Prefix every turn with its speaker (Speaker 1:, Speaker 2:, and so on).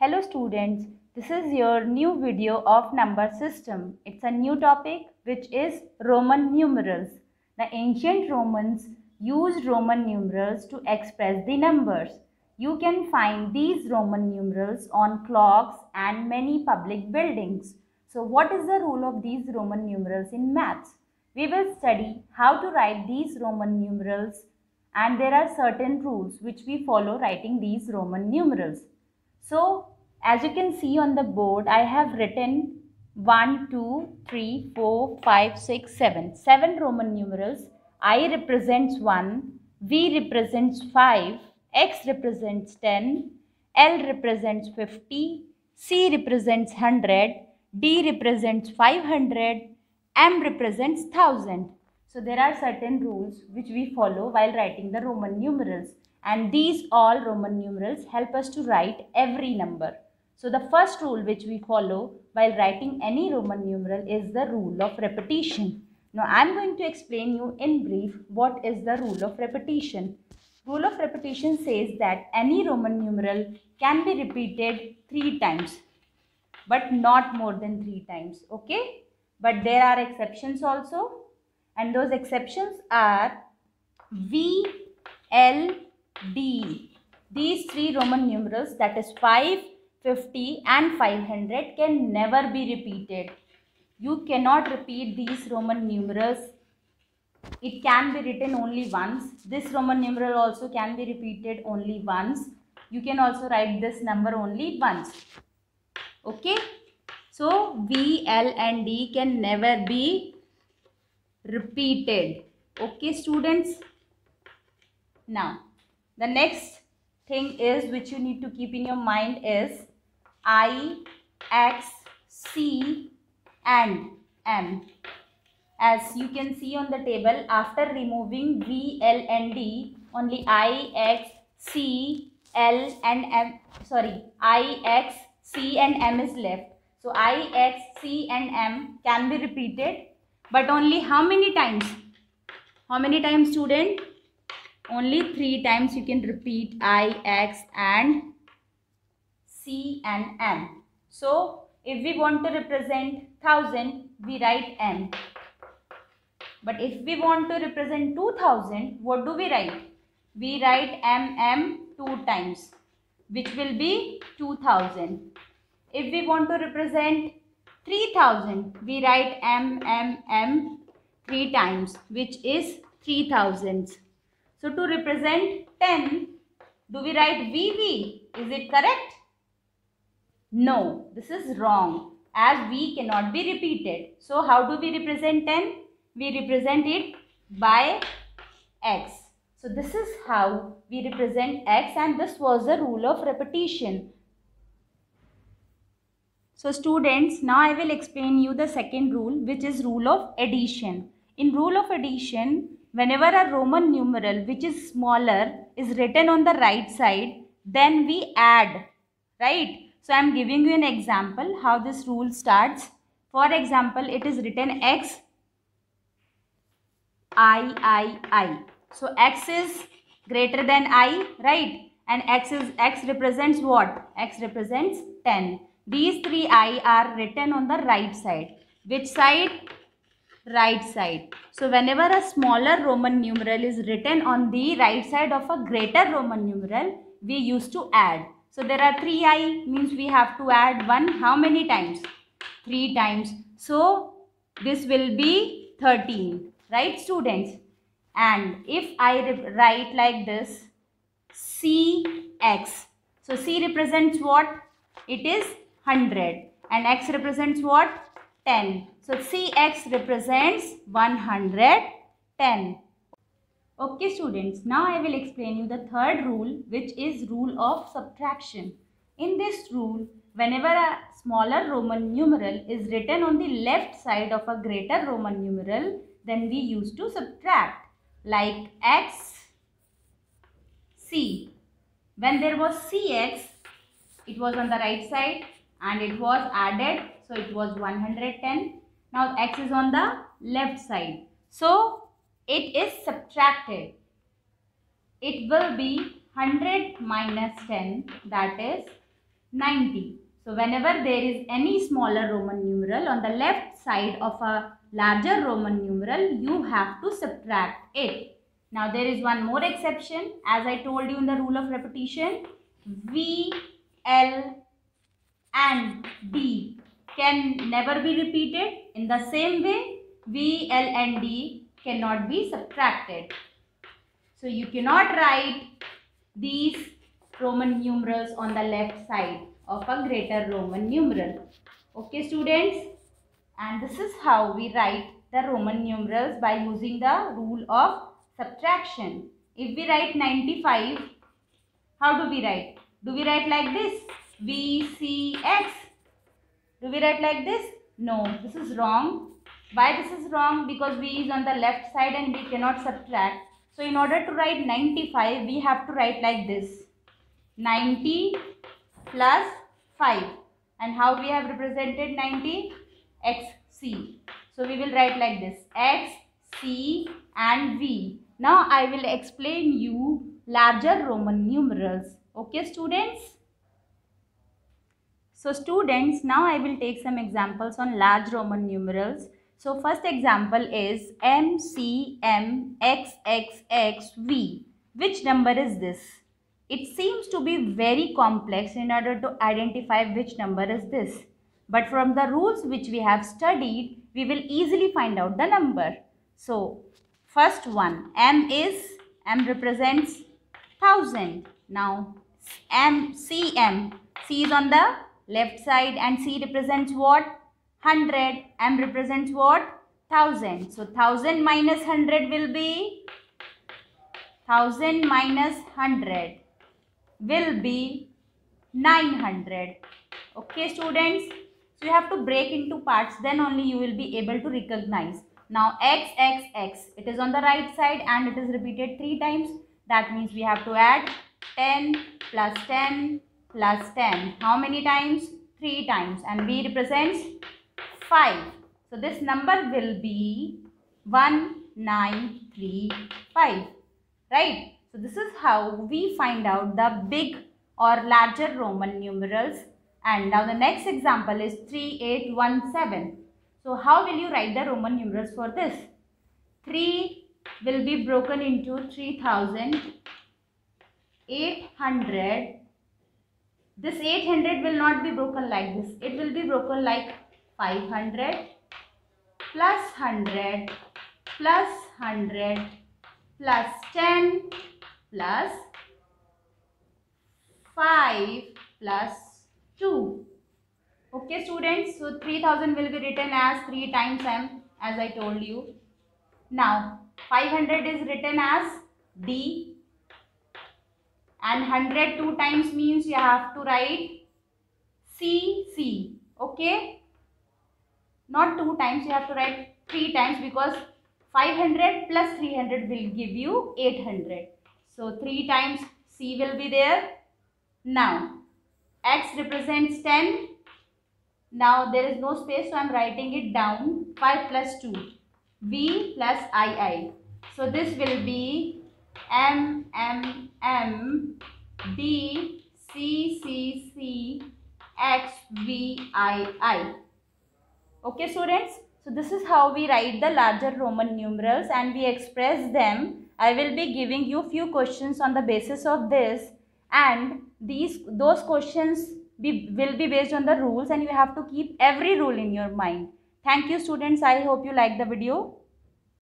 Speaker 1: Hello students, this is your new video of number system. It's a new topic which is Roman numerals. The ancient Romans used Roman numerals to express the numbers. You can find these Roman numerals on clocks and many public buildings. So what is the role of these Roman numerals in maths? We will study how to write these Roman numerals and there are certain rules which we follow writing these Roman numerals. So as you can see on the board, I have written 1, 2, 3, 4, 5, 6, 7. 7 Roman numerals. I represents 1, V represents 5, X represents 10, L represents 50, C represents 100, D represents 500, M represents 1000. So there are certain rules which we follow while writing the Roman numerals and these all Roman numerals help us to write every number. So the first rule which we follow while writing any Roman numeral is the rule of repetition. Now I am going to explain you in brief what is the rule of repetition. Rule of repetition says that any Roman numeral can be repeated three times but not more than three times okay but there are exceptions also and those exceptions are V, L, D. These three Roman numerals that is 5, 50 and 500 can never be repeated. You cannot repeat these Roman numerals. It can be written only once. This Roman numeral also can be repeated only once. You can also write this number only once. Okay. So, V, L and D can never be repeated okay students now the next thing is which you need to keep in your mind is i x c and m. As you can see on the table after removing v l and d only i x c l and m sorry i x c and m is left. So i x c and m can be repeated but only how many times? How many times student only three times you can repeat i x and c and m. So if we want to represent thousand we write m. But if we want to represent 2000 what do we write? We write m m two times which will be 2000 if we want to represent 3000 we write m m m three times which is 3000 so to represent 10 do we write vv is it correct? No this is wrong. As v cannot be repeated. So how do we represent 10 we represent it by x. So this is how we represent x and this was the rule of repetition. So students, now I will explain you the second rule which is rule of addition. In rule of addition, whenever a Roman numeral which is smaller is written on the right side, then we add, right? So I am giving you an example how this rule starts. For example, it is written x, i, i, i. So x is greater than i, right? And x is x represents what? x represents 10. These three I are written on the right side. Which side? Right side. So whenever a smaller Roman numeral is written on the right side of a greater Roman numeral, we used to add. So there are three I means we have to add 1 how many times? 3 times. So this will be 13. Right students? And if I write like this, CX. So C represents what? It is 100 and x represents what? 10. So Cx represents 110. Okay students, now I will explain you the third rule which is rule of subtraction. In this rule, whenever a smaller Roman numeral is written on the left side of a greater Roman numeral, then we use to subtract like x, c. When there was cx, it was on the right side and it was added so it was 110 now x is on the left side so it is subtracted it will be 100 minus 10 that is 90. So whenever there is any smaller Roman numeral on the left side of a larger Roman numeral, you have to subtract it. Now there is one more exception as I told you in the rule of repetition. V, L and D can never be repeated. In the same way, V, L and D cannot be subtracted. So you cannot write these Roman numerals on the left side of a greater Roman numeral. Okay students? And this is how we write the Roman numerals by using the rule of subtraction. If we write 95, how do we write? Do we write like this? VCX. Do we write like this? No, this is wrong. Why this is wrong? Because V is on the left side and we cannot subtract. So in order to write 95, we have to write like this. 90 plus 5. And how we have represented 90? XC. So we will write like this. X, C and V. Now I will explain you larger Roman numerals. Okay students? So students, now I will take some examples on large Roman numerals. So first example is MCMXXXV. Which number is this? It seems to be very complex in order to identify which number is this. But from the rules which we have studied, we will easily find out the number. So First one, M is, M represents 1000. Now, M, CM, C is on the left side and C represents what? 100. M represents what? 1000. So, 1000 minus 100 will be 1000 minus 100 will be 900. Okay, students? So, you have to break into parts. Then only you will be able to recognize. Now x, x, x. It is on the right side and it is repeated 3 times. That means we have to add 10 plus 10 plus 10. How many times? 3 times. And V represents 5. So this number will be 1935. Right? So this is how we find out the big or larger Roman numerals. And now the next example is 3817. So how will you write the Roman numerals for this? 3 will be broken into 3800. This 800 will not be broken like this. It will be broken like 500 plus 100 plus 100 plus 10 plus 5 plus 2. Okay students, so 3000 will be written as 3 times m as I told you. Now 500 is written as D and 100 two times means you have to write C, C. Okay? Not two times, you have to write three times because 500 plus 300 will give you 800. So 3 times C will be there. Now X represents 10 now there is no space so I am writing it down 5 plus 2 V plus II. So this will be M M M D C C C X V I I. Okay students. So this is how we write the larger Roman numerals and we express them. I will be giving you few questions on the basis of this and these those questions be, will be based on the rules and you have to keep every rule in your mind. Thank you students. I hope you like the video.